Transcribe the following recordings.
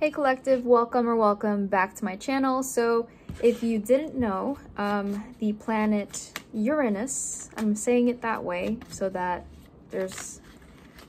Hey Collective, welcome or welcome back to my channel. So if you didn't know, um, the planet Uranus, I'm saying it that way so that there's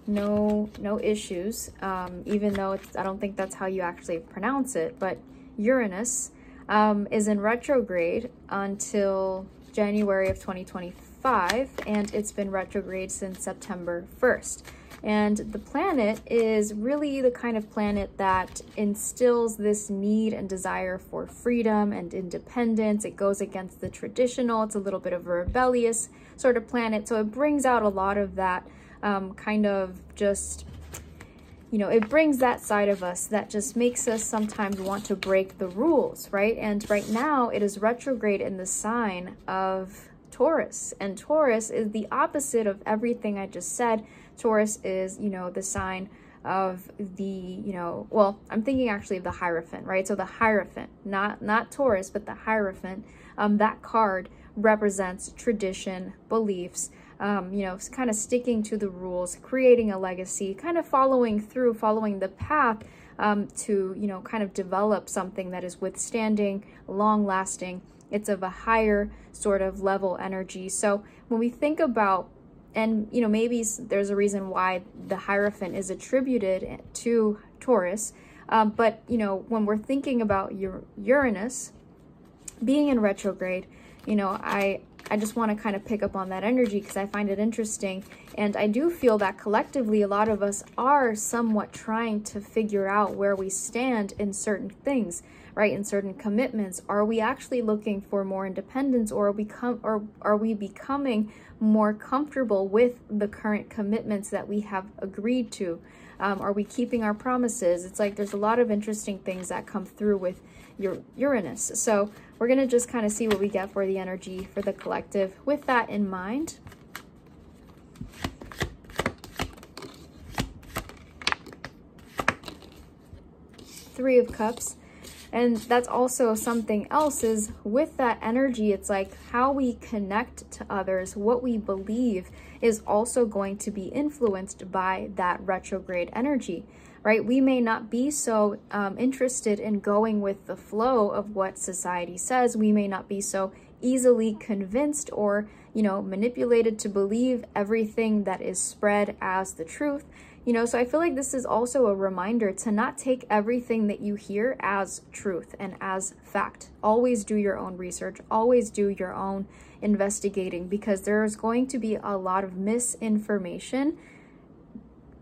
no no issues, um, even though I don't think that's how you actually pronounce it, but Uranus um, is in retrograde until January of 2025, and it's been retrograde since September 1st. And the planet is really the kind of planet that instills this need and desire for freedom and independence. It goes against the traditional. It's a little bit of a rebellious sort of planet. So it brings out a lot of that um, kind of just you know, it brings that side of us that just makes us sometimes want to break the rules, right? And right now it is retrograde in the sign of Taurus. And Taurus is the opposite of everything I just said. Taurus is, you know, the sign of the, you know, well, I'm thinking actually of the Hierophant, right? So the Hierophant, not not Taurus, but the Hierophant, um, that card represents tradition, beliefs, um, you know, kind of sticking to the rules, creating a legacy, kind of following through, following the path um, to, you know, kind of develop something that is withstanding, long lasting. It's of a higher sort of level energy. So when we think about and you know maybe there's a reason why the hierophant is attributed to taurus. Um, but you know when we're thinking about your uranus being in retrograde you know i i just want to kind of pick up on that energy because i find it interesting. And i do feel that collectively a lot of us are somewhat trying to figure out where we stand in certain things right in certain commitments are we actually looking for more independence or are we com- or are we becoming more comfortable with the current commitments that we have agreed to? Um, are we keeping our promises? It's like there's a lot of interesting things that come through with your uranus. So we're going to just kind of see what we get for the energy for the collective. With that in mind three of cups and that's also something else is with that energy, it's like how we connect to others, what we believe is also going to be influenced by that retrograde energy, right? We may not be so um, interested in going with the flow of what society says. We may not be so easily convinced or, you know, manipulated to believe everything that is spread as the truth. You know, so I feel like this is also a reminder to not take everything that you hear as truth and as fact. Always do your own research, always do your own investigating because there's going to be a lot of misinformation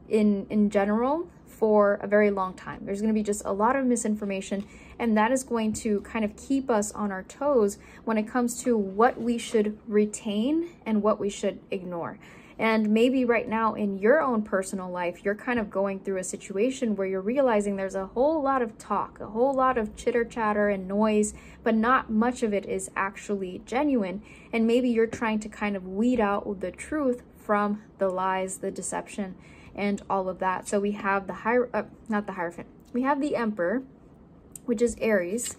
in in general for a very long time. There's going to be just a lot of misinformation and that is going to kind of keep us on our toes when it comes to what we should retain and what we should ignore. And maybe right now in your own personal life, you're kind of going through a situation where you're realizing there's a whole lot of talk, a whole lot of chitter chatter and noise, but not much of it is actually genuine. And maybe you're trying to kind of weed out the truth from the lies, the deception, and all of that. So we have the higher, uh, not the Hierophant, we have the Emperor, which is Aries,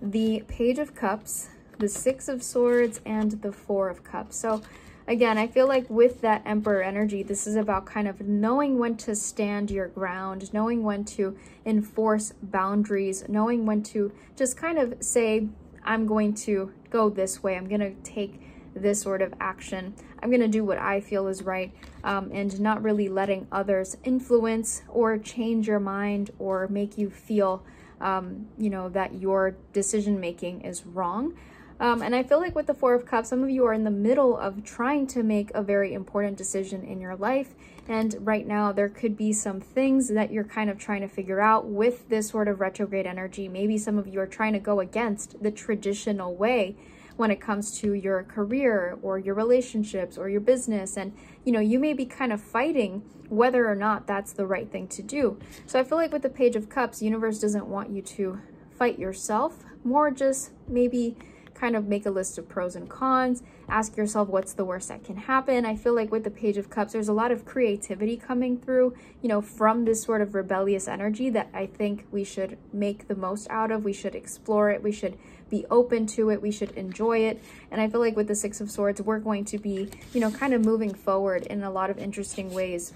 the Page of Cups, the Six of Swords, and the Four of Cups. So again, I feel like with that Emperor energy, this is about kind of knowing when to stand your ground, knowing when to enforce boundaries, knowing when to just kind of say, I'm going to go this way. I'm going to take this sort of action. I'm going to do what I feel is right um, and not really letting others influence or change your mind or make you feel, um, you know, that your decision making is wrong. Um, and I feel like with the Four of Cups, some of you are in the middle of trying to make a very important decision in your life. And right now, there could be some things that you're kind of trying to figure out with this sort of retrograde energy. Maybe some of you are trying to go against the traditional way when it comes to your career or your relationships or your business. And, you know, you may be kind of fighting whether or not that's the right thing to do. So I feel like with the Page of Cups, universe doesn't want you to fight yourself, more just maybe kind of make a list of pros and cons, ask yourself what's the worst that can happen. I feel like with the Page of Cups, there's a lot of creativity coming through, you know, from this sort of rebellious energy that I think we should make the most out of. We should explore it. We should be open to it. We should enjoy it. And I feel like with the Six of Swords, we're going to be, you know, kind of moving forward in a lot of interesting ways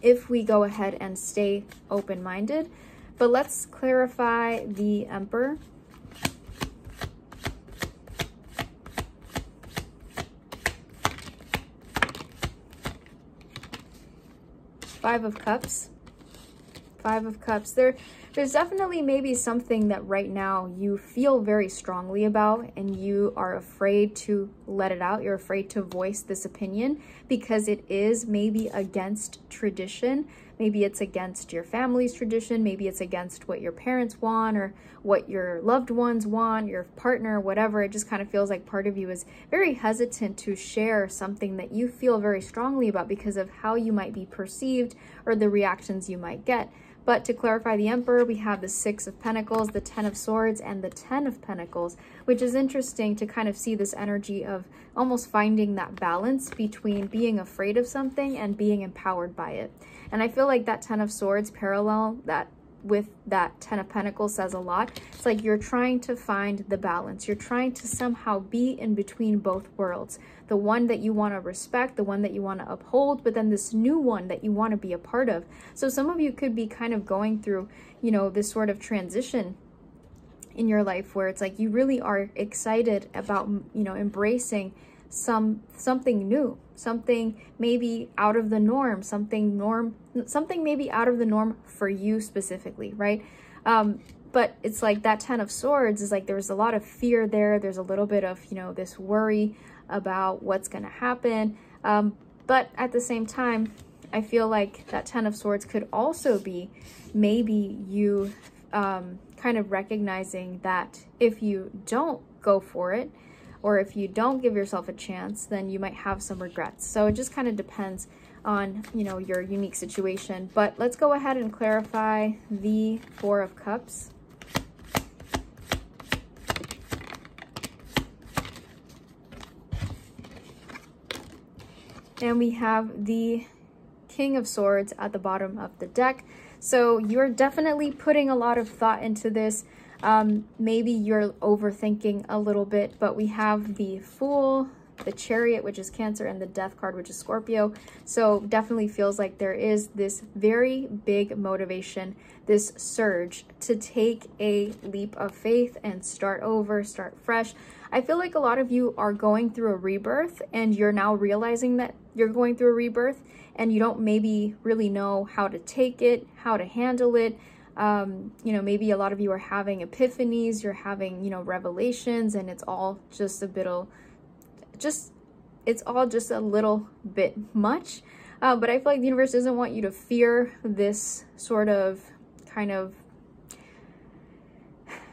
if we go ahead and stay open-minded. But let's clarify the Emperor. Five of Cups. Five of Cups. There, there's definitely maybe something that right now you feel very strongly about and you are afraid to let it out. You're afraid to voice this opinion because it is maybe against tradition. Maybe it's against your family's tradition. Maybe it's against what your parents want or what your loved ones want, your partner, whatever. It just kind of feels like part of you is very hesitant to share something that you feel very strongly about because of how you might be perceived or the reactions you might get. But to clarify the Emperor, we have the Six of Pentacles, the Ten of Swords, and the Ten of Pentacles, which is interesting to kind of see this energy of almost finding that balance between being afraid of something and being empowered by it. And I feel like that Ten of Swords parallel that with that Ten of Pentacles says a lot. It's like you're trying to find the balance. You're trying to somehow be in between both worlds. The one that you want to respect, the one that you want to uphold, but then this new one that you want to be a part of. So some of you could be kind of going through, you know, this sort of transition in your life where it's like you really are excited about, you know, embracing some something new something maybe out of the norm something norm something maybe out of the norm for you specifically right? Um but it's like that ten of swords is like there's a lot of fear there. There's a little bit of you know this worry about what's going to happen. Um but at the same time i feel like that ten of swords could also be maybe you um kind of recognizing that if you don't go for it or if you don't give yourself a chance, then you might have some regrets. So it just kind of depends on, you know, your unique situation. But let's go ahead and clarify the Four of Cups. And we have the King of Swords at the bottom of the deck. So you're definitely putting a lot of thought into this. Um, maybe you're overthinking a little bit, but we have the Fool, the Chariot, which is Cancer, and the Death card, which is Scorpio. So definitely feels like there is this very big motivation, this surge to take a leap of faith and start over, start fresh. I feel like a lot of you are going through a rebirth and you're now realizing that you're going through a rebirth and you don't maybe really know how to take it, how to handle it, um, you know, maybe a lot of you are having epiphanies, you're having, you know, revelations, and it's all just a bit just, it's all just a little bit much. Uh, but I feel like the universe doesn't want you to fear this sort of kind of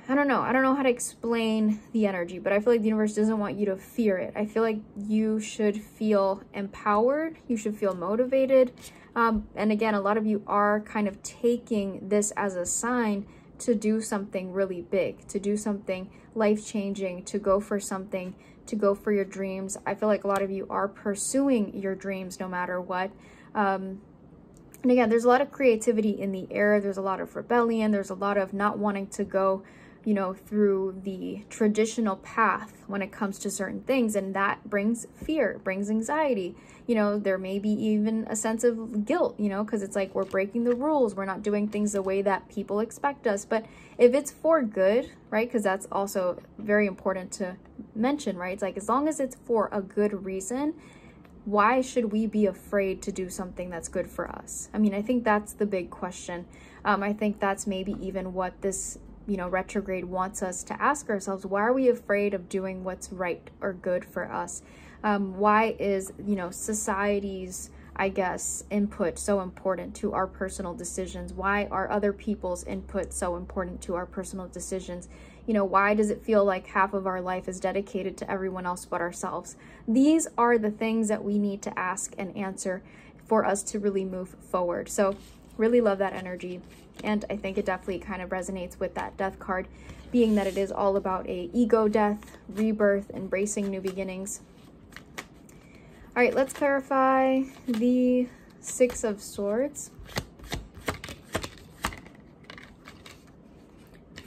I don't know. I don't know how to explain the energy, but I feel like the universe doesn't want you to fear it. I feel like you should feel empowered. You should feel motivated. Um, and again, a lot of you are kind of taking this as a sign to do something really big, to do something life-changing, to go for something, to go for your dreams. I feel like a lot of you are pursuing your dreams no matter what. Um, and again, there's a lot of creativity in the air. There's a lot of rebellion. There's a lot of not wanting to go you know, through the traditional path when it comes to certain things. And that brings fear, brings anxiety. You know, there may be even a sense of guilt, you know, because it's like we're breaking the rules. We're not doing things the way that people expect us. But if it's for good, right, because that's also very important to mention, right? It's like as long as it's for a good reason, why should we be afraid to do something that's good for us? I mean, I think that's the big question. Um, I think that's maybe even what this you know, retrograde wants us to ask ourselves, why are we afraid of doing what's right or good for us? Um, why is, you know, society's, I guess, input so important to our personal decisions? Why are other people's input so important to our personal decisions? You know, why does it feel like half of our life is dedicated to everyone else but ourselves? These are the things that we need to ask and answer for us to really move forward. So really love that energy. And I think it definitely kind of resonates with that death card, being that it is all about a ego death, rebirth, embracing new beginnings. All right, let's clarify the Six of Swords.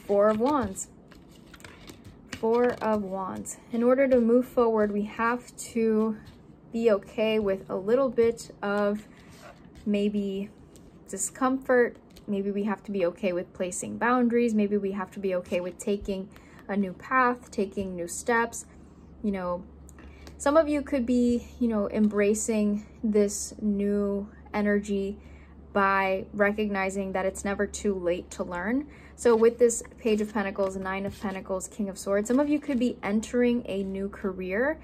Four of Wands. Four of Wands. In order to move forward, we have to be okay with a little bit of maybe discomfort, maybe we have to be okay with placing boundaries. Maybe we have to be okay with taking a new path, taking new steps. You know, some of you could be, you know, embracing this new energy by recognizing that it's never too late to learn. So with this Page of Pentacles, Nine of Pentacles, King of Swords, some of you could be entering a new career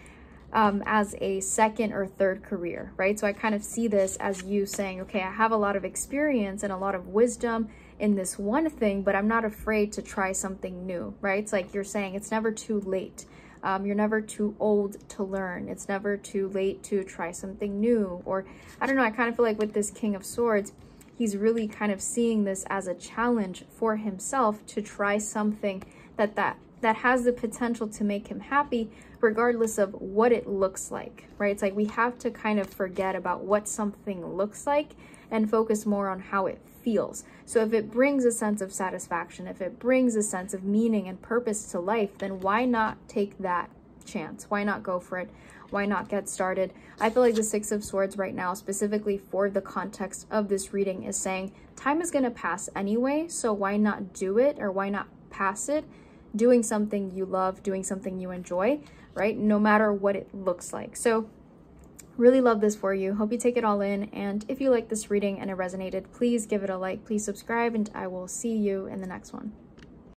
um, as a second or third career, right? So I kind of see this as you saying, okay, I have a lot of experience and a lot of wisdom in this one thing, but I'm not afraid to try something new, right? It's like you're saying it's never too late. Um, you're never too old to learn. It's never too late to try something new. Or I don't know, I kind of feel like with this King of Swords, he's really kind of seeing this as a challenge for himself to try something that that that has the potential to make him happy regardless of what it looks like right? It's like we have to kind of forget about what something looks like and focus more on how it feels. So if it brings a sense of satisfaction if it brings a sense of meaning and purpose to life then why not take that chance? Why not go for it? Why not get started? I feel like the Six of Swords right now, specifically for the context of this reading, is saying time is going to pass anyway, so why not do it or why not pass it doing something you love, doing something you enjoy, right? No matter what it looks like. So really love this for you. Hope you take it all in. And if you like this reading and it resonated, please give it a like, please subscribe, and I will see you in the next one.